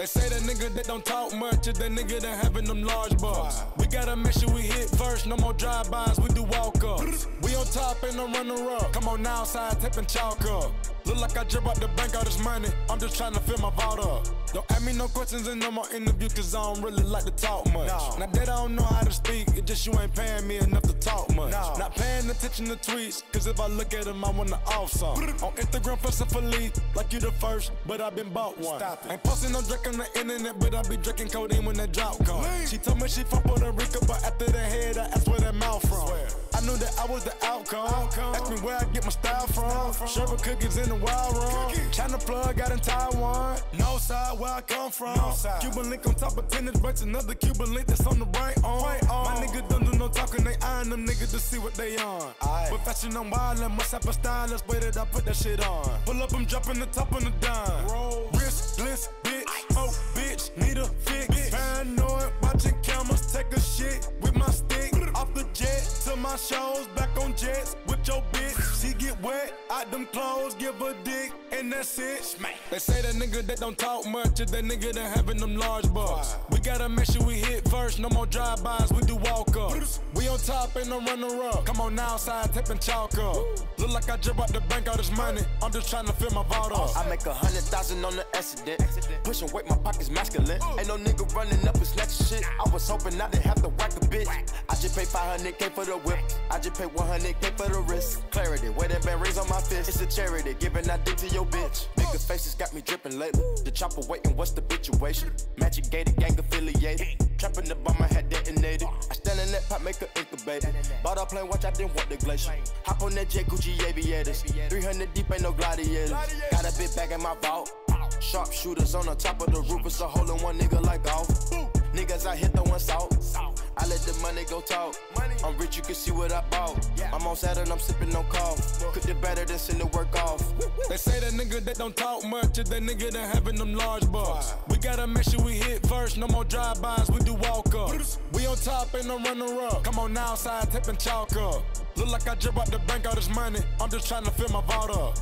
They say that nigga that don't talk much is that nigga that having them large bucks. We gotta make sure we hit first, no more drive-bys, we do walk-ups. We on top, ain't no runner-up. Come on now, side chalk up. Look like I drip out the bank all this money. I'm just trying to fill my vault up. Don't ask me no questions in no more interview, cause I don't really like to talk much. No. Now that I don't know how to speak, it just you ain't paying me enough to talk much. No. Not paying attention to tweets, cause if I look at them, I wanna off some. On Instagram, flexing for lead, like you the first, but I been bought one. Stop it. Ain't posting no drink on the internet, but I be drinking codeine when that drop come. Lean. She told me she from Puerto Rico, but after the head, I asked where that mouth from. I was the outcome. Outcome. Ask me where I get my style from. Style from. Sherbet cookies in the wild room. Cookie. China plug out in Taiwan. No side where I come from. No side. Cuban link on top of tennis breaks. Another Cuban link that's on the right arm. Right arm. My niggas don't do no talking. They eyeing them niggas to see what they on. Aye. But fashion I'm wildin'. Must have a stylist. Way that I put that shit on. Pull up, I'm dropping the top on the dime. Roll. Wrist, bliss, bitch. Oh, my shows. Back on jets with your bitch. She get wet. Out them clothes. Give a dick. And that's it. They say that nigga that don't talk much is that nigga that having them large bucks. We gotta make sure we hit first. No more drive-bys. We do walk-ups. We on top. Ain't no runner-up. Come on now, side tipping chalk up. Look like I drip out the bank all this money. I'm just trying to fill my vault up. I make a hundred thousand on the accident. Pushing weight, my pockets masculine. Ain't no nigga running up and snatching shit. I was hoping I didn't have to whack a bitch. I just pay 500k for the whip. I just pay 100k for the wrist. Clarity, wedding band rings on my fist. It's a charity, giving that dick to your bitch. Nigga faces got me dripping lately. The chopper waiting, what's the situation? Magic gated, gang affiliated. Trapping the bomb, I had detonated. I stand in that pot, make her incubator. Bought a plane, watch, I didn't want the glacier. Hop on that jet, Gucci aviators. 300 deep, ain't no gladiators. Got a bit back in my vault. Sharp shooters on the top of the roof, it's a hole in one nigga like let the money go talk. I'm rich, you can see what I bought. Yeah. I'm on Saturn, I'm sipping on cough. Cook it better than send the work off. They say that nigga that don't talk much is that nigga that having them large bucks. We gotta make sure we hit first, no more drive-bys, we do walk-ups. We on top, ain't no runner-up. Come on now, side tipping chalk up. Look like I drip out the bank all this money. I'm just trying to fill my vault up.